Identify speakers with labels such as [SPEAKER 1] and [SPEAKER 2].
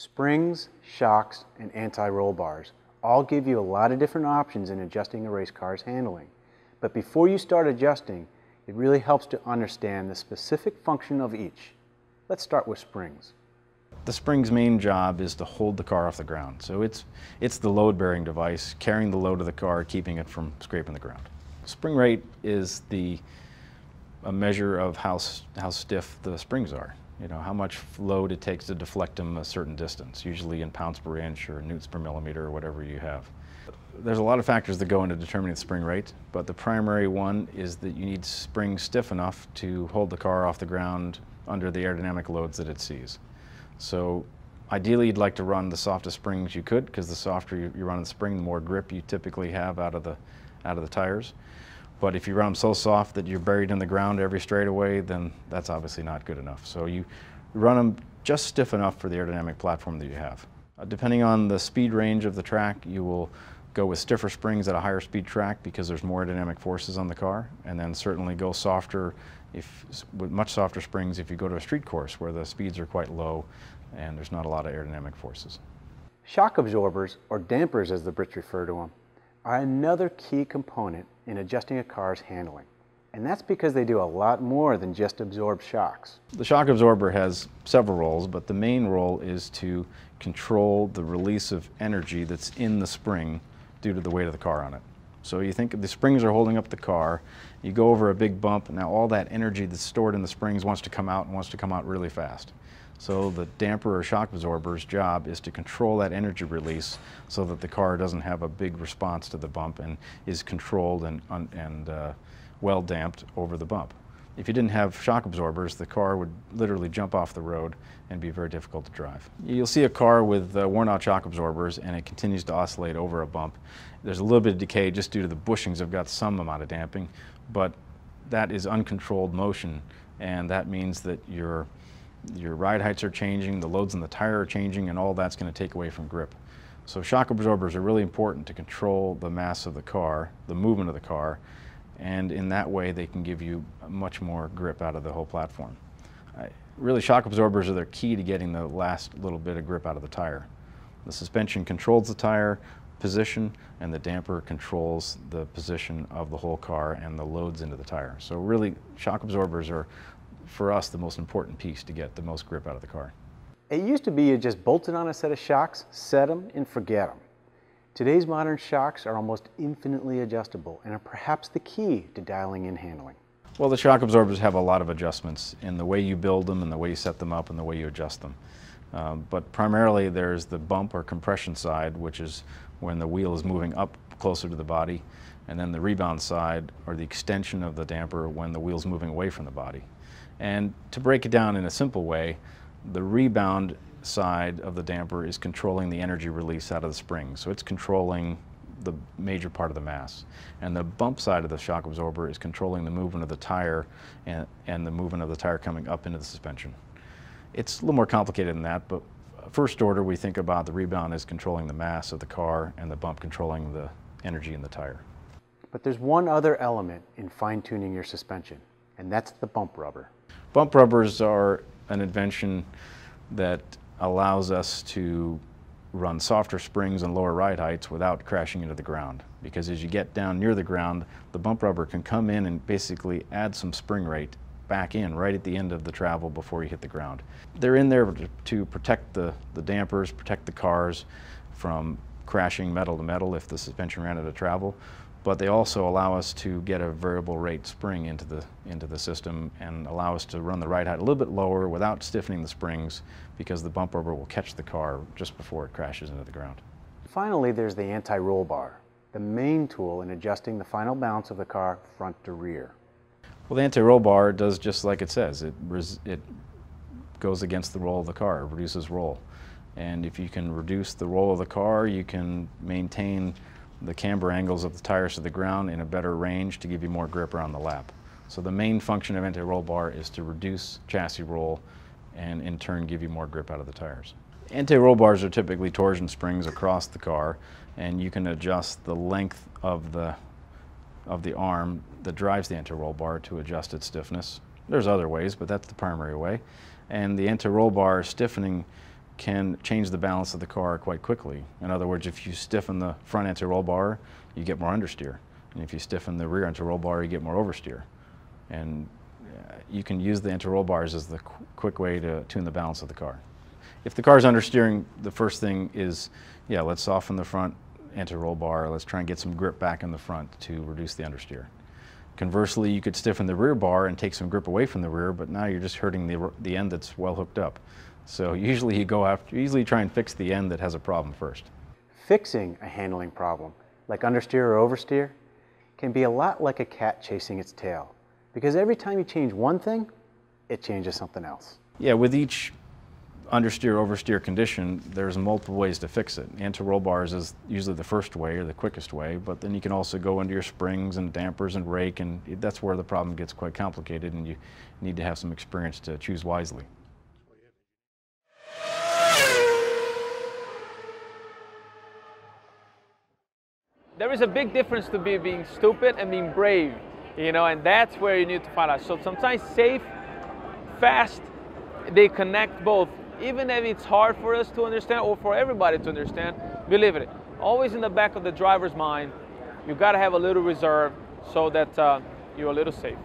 [SPEAKER 1] Springs, shocks, and anti-roll bars all give you a lot of different options in adjusting a race car's handling. But before you start adjusting, it really helps to understand the specific function of each. Let's start with springs.
[SPEAKER 2] The spring's main job is to hold the car off the ground. So it's, it's the load-bearing device, carrying the load of the car, keeping it from scraping the ground. Spring rate is the a measure of how, how stiff the springs are. You know, how much load it takes to deflect them a certain distance, usually in pounds per inch or newtons per millimeter or whatever you have. There's a lot of factors that go into determining the spring rate, but the primary one is that you need springs stiff enough to hold the car off the ground under the aerodynamic loads that it sees. So ideally you'd like to run the softest springs you could because the softer you, you run the spring, the more grip you typically have out of the, out of the tires. But if you run them so soft that you're buried in the ground every straightaway, then that's obviously not good enough. So you run them just stiff enough for the aerodynamic platform that you have. Uh, depending on the speed range of the track, you will go with stiffer springs at a higher speed track because there's more aerodynamic forces on the car, and then certainly go softer if, with much softer springs if you go to a street course where the speeds are quite low and there's not a lot of aerodynamic forces.
[SPEAKER 1] Shock absorbers, or dampers as the Brits refer to them, are another key component in adjusting a car's handling. And that's because they do a lot more than just absorb shocks.
[SPEAKER 2] The shock absorber has several roles, but the main role is to control the release of energy that's in the spring due to the weight of the car on it. So you think the springs are holding up the car, you go over a big bump, now all that energy that's stored in the springs wants to come out and wants to come out really fast. So the damper or shock absorber's job is to control that energy release so that the car doesn't have a big response to the bump and is controlled and, and uh, well damped over the bump. If you didn't have shock absorbers, the car would literally jump off the road and be very difficult to drive. You'll see a car with uh, worn out shock absorbers and it continues to oscillate over a bump. There's a little bit of decay just due to the bushings have got some amount of damping, but that is uncontrolled motion and that means that your your ride heights are changing, the loads in the tire are changing, and all that's going to take away from grip. So shock absorbers are really important to control the mass of the car, the movement of the car, and in that way they can give you much more grip out of the whole platform. Really shock absorbers are the key to getting the last little bit of grip out of the tire. The suspension controls the tire position and the damper controls the position of the whole car and the loads into the tire. So really shock absorbers are for us, the most important piece to get the most grip out of the car.
[SPEAKER 1] It used to be you just bolted on a set of shocks, set them, and forget them. Today's modern shocks are almost infinitely adjustable and are perhaps the key to dialing in handling.
[SPEAKER 2] Well, the shock absorbers have a lot of adjustments in the way you build them and the way you set them up and the way you adjust them. Um, but primarily there's the bump or compression side, which is when the wheel is moving up closer to the body, and then the rebound side, or the extension of the damper when the wheel's moving away from the body. And to break it down in a simple way, the rebound side of the damper is controlling the energy release out of the spring. So it's controlling the major part of the mass. And the bump side of the shock absorber is controlling the movement of the tire and, and the movement of the tire coming up into the suspension. It's a little more complicated than that, but uh, first order we think about the rebound as controlling the mass of the car and the bump controlling the energy in the tire.
[SPEAKER 1] But there's one other element in fine-tuning your suspension, and that's the bump rubber.
[SPEAKER 2] Bump rubbers are an invention that allows us to run softer springs and lower ride heights without crashing into the ground. Because as you get down near the ground, the bump rubber can come in and basically add some spring rate back in right at the end of the travel before you hit the ground. They're in there to protect the, the dampers, protect the cars from crashing metal to metal if the suspension ran out of travel, but they also allow us to get a variable rate spring into the, into the system and allow us to run the ride height a little bit lower without stiffening the springs because the bump rubber will catch the car just before it crashes into the ground.
[SPEAKER 1] Finally, there's the anti-roll bar, the main tool in adjusting the final balance of the car front to rear.
[SPEAKER 2] Well, the anti-roll bar does just like it says. It, it goes against the roll of the car, it reduces roll. And if you can reduce the roll of the car, you can maintain the camber angles of the tires to the ground in a better range to give you more grip around the lap. So the main function of anti-roll bar is to reduce chassis roll and in turn give you more grip out of the tires. Anti-roll bars are typically torsion springs across the car and you can adjust the length of the of the arm that drives the anti-roll bar to adjust its stiffness. There's other ways, but that's the primary way. And the anti-roll bar stiffening can change the balance of the car quite quickly. In other words, if you stiffen the front anti-roll bar, you get more understeer. And if you stiffen the rear anti-roll bar, you get more oversteer. And uh, you can use the anti-roll bars as the qu quick way to tune the balance of the car. If the car's understeering, the first thing is, yeah, let's soften the front anti-roll bar. Let's try and get some grip back in the front to reduce the understeer. Conversely, you could stiffen the rear bar and take some grip away from the rear, but now you're just hurting the, the end that's well hooked up. So usually you go after, usually try and fix the end that has a problem first.
[SPEAKER 1] Fixing a handling problem, like understeer or oversteer, can be a lot like a cat chasing its tail. Because every time you change one thing, it changes something else.
[SPEAKER 2] Yeah, with each understeer oversteer condition, there's multiple ways to fix it. Anti-roll bars is usually the first way or the quickest way, but then you can also go into your springs and dampers and rake, and that's where the problem gets quite complicated, and you need to have some experience to choose wisely.
[SPEAKER 3] There is a big difference to be being stupid and being brave, you know, and that's where you need to find out. So sometimes safe, fast, they connect both even if it's hard for us to understand or for everybody to understand, believe it. Always in the back of the driver's mind, you got to have a little reserve so that uh, you're a little safe.